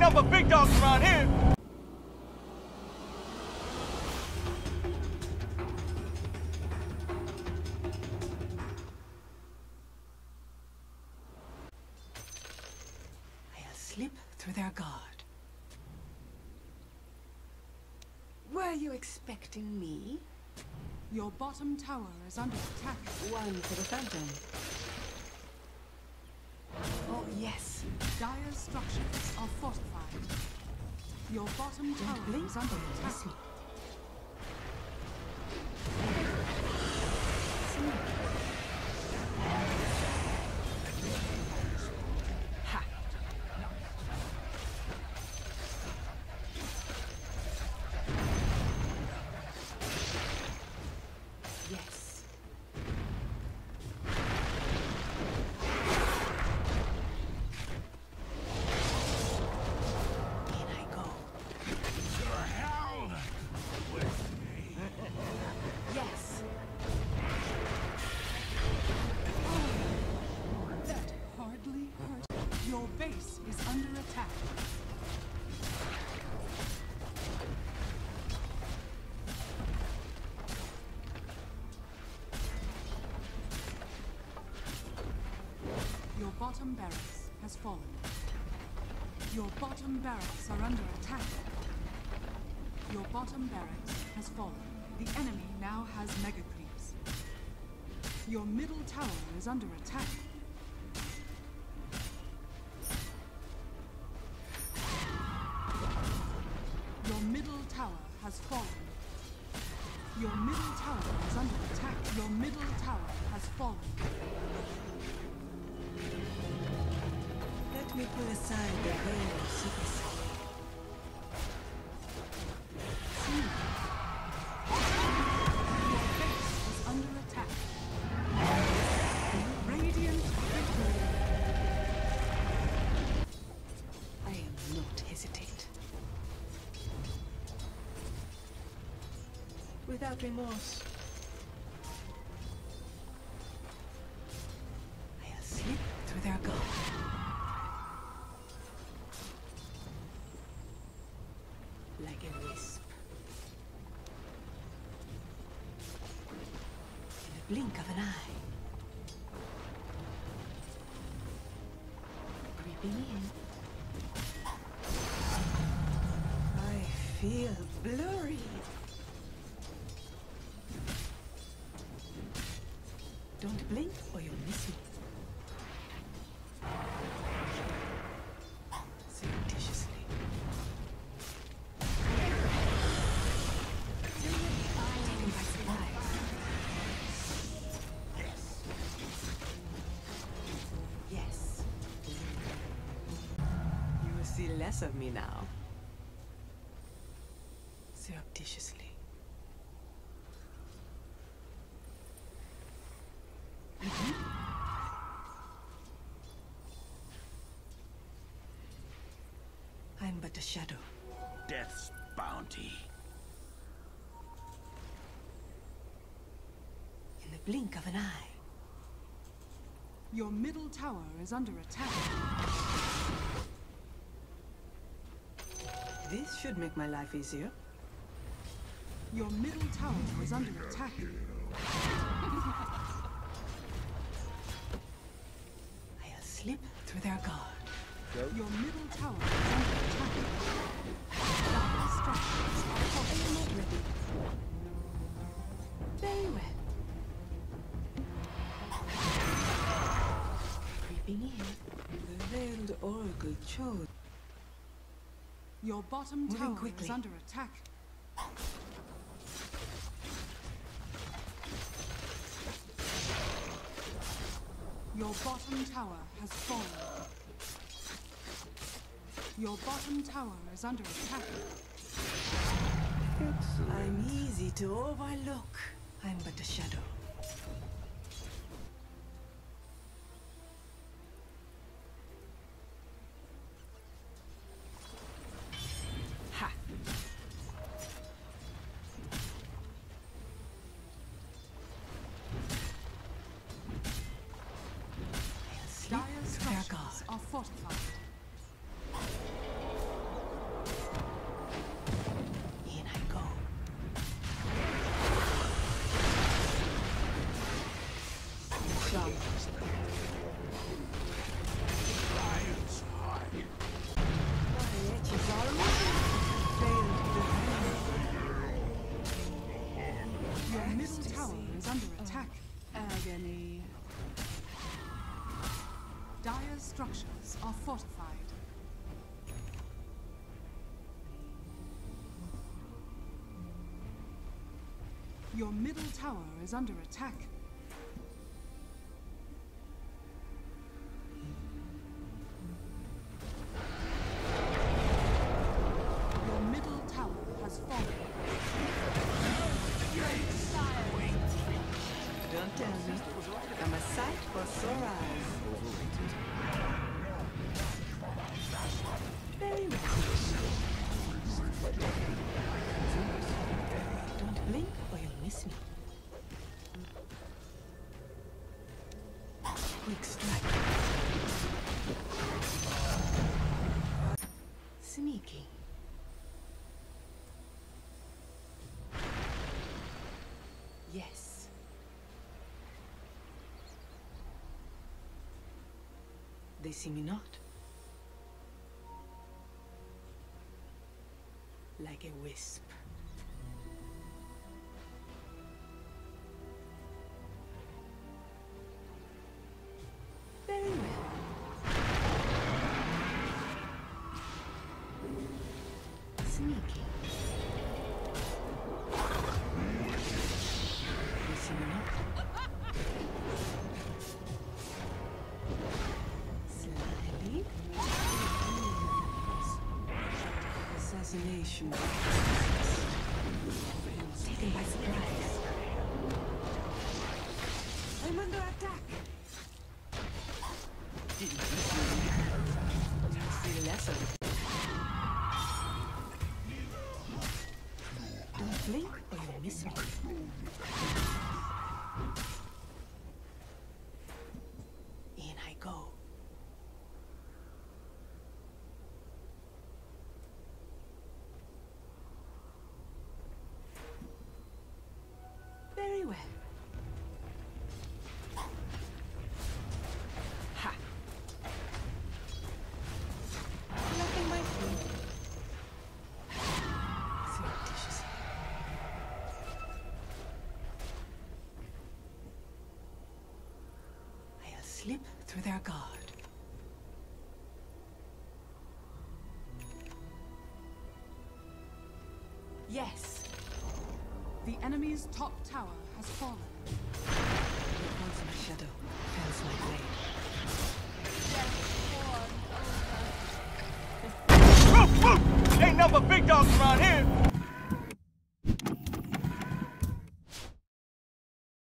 ain't nothing but big dogs around here. I'll slip through their guard. Were you expecting me? Your bottom tower is under attack. One for the Phantom. Yes. Dire's structures are fortified. Your bottom tower is under attack. Bottom barracks has fallen. Your bottom barracks are under attack. Your bottom barracks has fallen. The enemy now has mega creeps. Your middle tower is under attack. Your middle tower has fallen. Your middle tower is under attack. Your middle tower has fallen. Let me put aside the veil of secrecy. Hmm. Your base through their guard. Like a wisp. In the blink of an eye. Creeping in. I feel blurry. Don't blink or you'll miss me. Less of me now. Surreptitiously. Mm-hmm. I'm but a shadow. Death's bounty. In the blink of an eye. Your middle tower is under attack. This should make my life easier. Your middle tower is under attack. I'll slip through their guard. Your middle tower is under attack. Very well. Creeping in. The veiled oracle chose. Your bottom Moving tower is under attack. Your bottom tower has fallen. Your bottom tower is under attack. I'm easy to overlook. I'm but a shadow. I'll slip Dire Structures are fortified. Your middle tower is under attack. They see me not. Like a wisp. Assassination. Taken by surprise. I'm under attack. Didn't see the lesson. Don't blink or you'll miss me. In I go. Very well. Ha! Nothing might be. Surreptitiously. I'll slip through their guard. Yes. The enemy's top tower has fallen. Once my shadow fells my blade. Ain't nothing but big dogs around here.